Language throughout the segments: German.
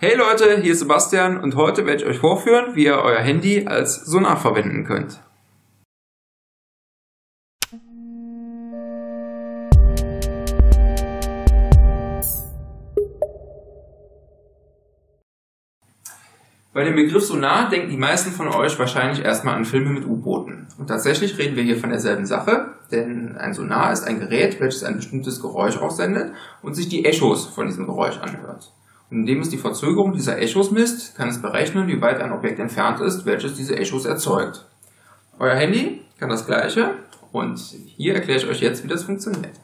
Hey Leute, hier ist Sebastian und heute werde ich euch vorführen, wie ihr euer Handy als Sonar verwenden könnt. Bei dem Begriff Sonar denken die meisten von euch wahrscheinlich erstmal an Filme mit U-Booten. Und tatsächlich reden wir hier von derselben Sache, denn ein Sonar ist ein Gerät, welches ein bestimmtes Geräusch aussendet und sich die Echos von diesem Geräusch anhört. Indem es die Verzögerung dieser Echos misst, kann es berechnen, wie weit ein Objekt entfernt ist, welches diese Echos erzeugt. Euer Handy kann das gleiche und hier erkläre ich euch jetzt, wie das funktioniert.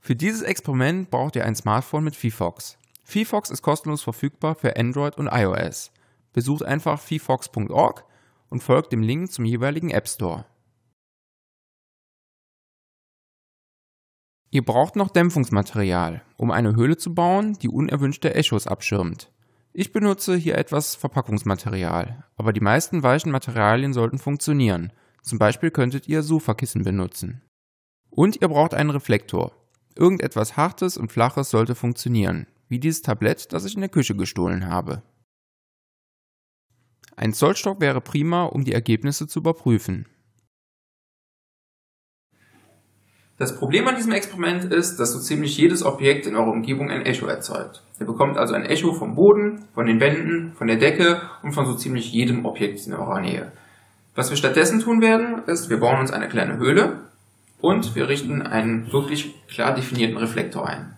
Für dieses Experiment braucht ihr ein Smartphone mit VFox. VFox ist kostenlos verfügbar für Android und iOS. Besucht einfach vfox.org und folgt dem Link zum jeweiligen App Store. Ihr braucht noch Dämpfungsmaterial, um eine Höhle zu bauen, die unerwünschte Echos abschirmt. Ich benutze hier etwas Verpackungsmaterial, aber die meisten weichen Materialien sollten funktionieren. Zum Beispiel könntet ihr Sofakissen benutzen. Und ihr braucht einen Reflektor. Irgendetwas Hartes und Flaches sollte funktionieren, wie dieses Tablett, das ich in der Küche gestohlen habe. Ein Zollstock wäre prima, um die Ergebnisse zu überprüfen. Das Problem an diesem Experiment ist, dass so ziemlich jedes Objekt in eurer Umgebung ein Echo erzeugt. Ihr bekommt also ein Echo vom Boden, von den Wänden, von der Decke und von so ziemlich jedem Objekt in eurer Nähe. Was wir stattdessen tun werden, ist, wir bauen uns eine kleine Höhle und wir richten einen wirklich klar definierten Reflektor ein.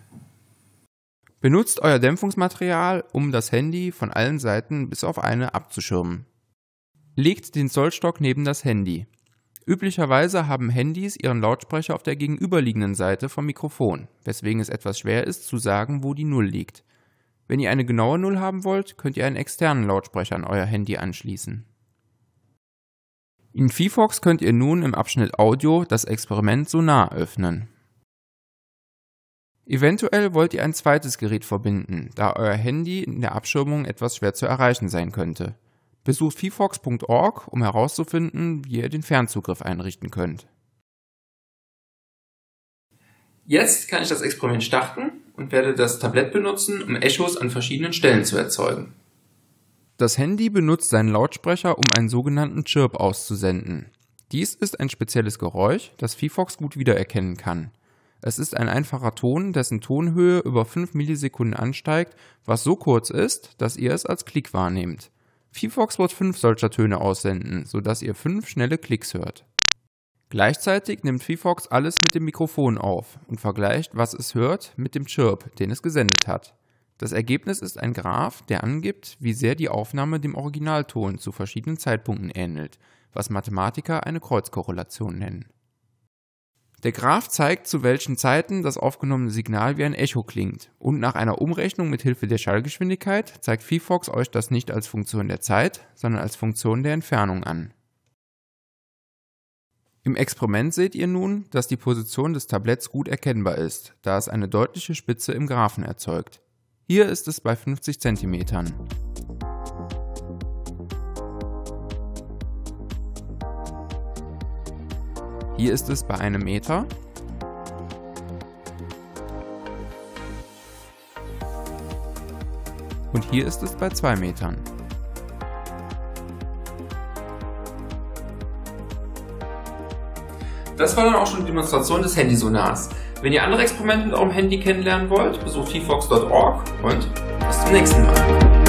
Benutzt euer Dämpfungsmaterial, um das Handy von allen Seiten bis auf eine abzuschirmen. Legt den Zollstock neben das Handy. Üblicherweise haben Handys ihren Lautsprecher auf der gegenüberliegenden Seite vom Mikrofon, weswegen es etwas schwer ist zu sagen, wo die Null liegt. Wenn ihr eine genaue Null haben wollt, könnt ihr einen externen Lautsprecher an euer Handy anschließen. In VFox könnt ihr nun im Abschnitt Audio das Experiment Sonar öffnen. Eventuell wollt ihr ein zweites Gerät verbinden, da euer Handy in der Abschirmung etwas schwer zu erreichen sein könnte. Besucht vfox.org, um herauszufinden, wie ihr den Fernzugriff einrichten könnt. Jetzt kann ich das Experiment starten und werde das Tablett benutzen, um Echos an verschiedenen Stellen zu erzeugen. Das Handy benutzt seinen Lautsprecher, um einen sogenannten Chirp auszusenden. Dies ist ein spezielles Geräusch, das VFox gut wiedererkennen kann. Es ist ein einfacher Ton, dessen Tonhöhe über 5 Millisekunden ansteigt, was so kurz ist, dass ihr es als Klick wahrnehmt. VFox wird 5 solcher Töne aussenden, sodass ihr 5 schnelle Klicks hört. Gleichzeitig nimmt VFox alles mit dem Mikrofon auf und vergleicht, was es hört, mit dem Chirp, den es gesendet hat. Das Ergebnis ist ein Graph, der angibt, wie sehr die Aufnahme dem Originalton zu verschiedenen Zeitpunkten ähnelt, was Mathematiker eine Kreuzkorrelation nennen. Der Graph zeigt, zu welchen Zeiten das aufgenommene Signal wie ein Echo klingt. Und nach einer Umrechnung mit Hilfe der Schallgeschwindigkeit zeigt VFox euch das nicht als Funktion der Zeit, sondern als Funktion der Entfernung an. Im Experiment seht ihr nun, dass die Position des Tabletts gut erkennbar ist, da es eine deutliche Spitze im Graphen erzeugt. Hier ist es bei 50 cm. Hier ist es bei einem Meter. Und hier ist es bei zwei Metern. Das war dann auch schon die Demonstration des Handysonars. Wenn ihr andere Experimente mit eurem Handy kennenlernen wollt, besucht vfox.org und bis zum nächsten Mal.